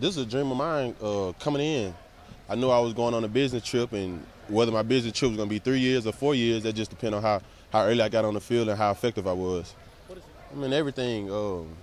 this is a dream of mine uh, coming in. I knew I was going on a business trip, and whether my business trip was going to be three years or four years, that just depends on how, how early I got on the field and how effective I was. I mean, everything. Um,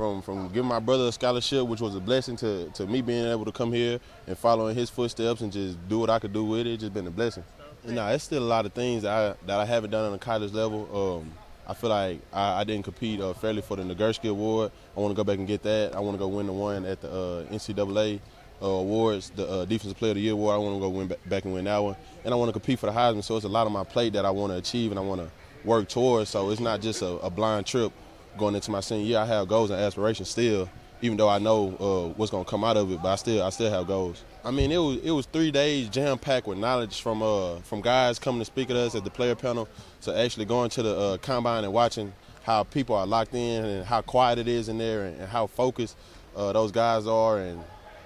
from from giving my brother a scholarship, which was a blessing, to, to me being able to come here and follow in his footsteps and just do what I could do with it. It's just been a blessing. Now, it's still a lot of things that I, that I haven't done on a college level. Um, I feel like I, I didn't compete uh, fairly for the Nagurski Award. I want to go back and get that. I want to go win the one at the uh, NCAA uh, awards, the uh, Defensive Player of the Year award. I want to go win back and win that one, and I want to compete for the Heisman. So it's a lot on my plate that I want to achieve and I want to work towards. So it's not just a, a blind trip going into my senior year, I have goals and aspirations still, even though I know uh, what's gonna come out of it. But I still, I still have goals. I mean, it was it was three days jam packed with knowledge from uh, from guys coming to speak at us at the player panel, to actually going to the uh, combine and watching how people are locked in and how quiet it is in there and, and how focused uh, those guys are and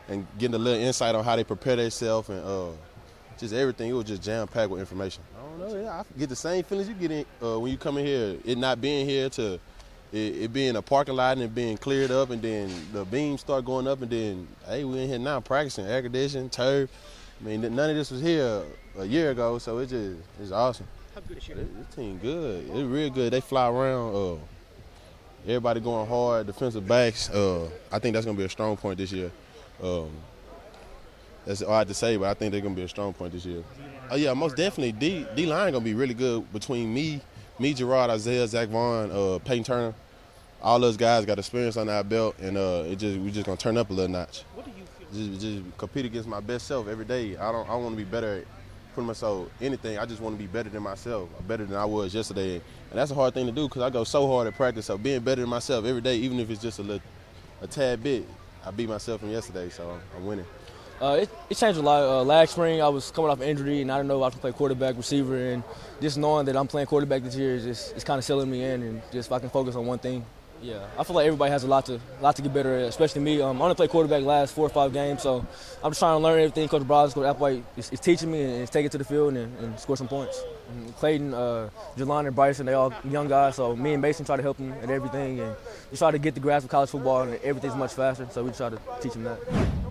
and getting a little insight on how they prepare themselves and uh, just everything. It was just jam packed with information. I don't know. Yeah, I get the same feelings you get in, uh, when you come in here. It not being here to it, it being a parking lot and it being cleared up, and then the beams start going up, and then hey, we in here now practicing air conditioning, turf. I mean, none of this was here a year ago, so it just it's awesome. How good is your This team good. It's real good. They fly around. Uh, everybody going hard. Defensive backs. Uh, I think that's gonna be a strong point this year. Um, that's have to say, but I think they're gonna be a strong point this year. Oh yeah, most definitely. D D line gonna be really good between me, me, Gerard, Isaiah, Zach Vaughn, uh, Payton Turner all those guys got experience on our belt, and uh, it just we just gonna turn up a little notch. What do you feel? Just, just compete against my best self every day. I don't I want to be better at putting myself anything. I just want to be better than myself, better than I was yesterday, and that's a hard thing to do because I go so hard at practice. So being better than myself every day, even if it's just a little, a tad bit, I beat myself from yesterday, so I'm winning. Uh, it, it, changed a lot. Uh, last spring, I was coming off injury, and I didn't know if I could play quarterback, receiver, and just knowing that I'm playing quarterback this year is just it's kind of selling me in, and just if I can focus on one thing. Yeah, I feel like everybody has a lot to lot to get better at, especially me. Um, I only played quarterback last four or five games, so I'm just trying to learn everything Coach Brazos, Coach Applewhite is, is teaching me and take it to the field and, and score some points. And Clayton, uh, Jelon, and Bryson, they all young guys, so me and Mason try to help them at everything and just try to get the grasp of college football and everything's much faster, so we try to teach them that.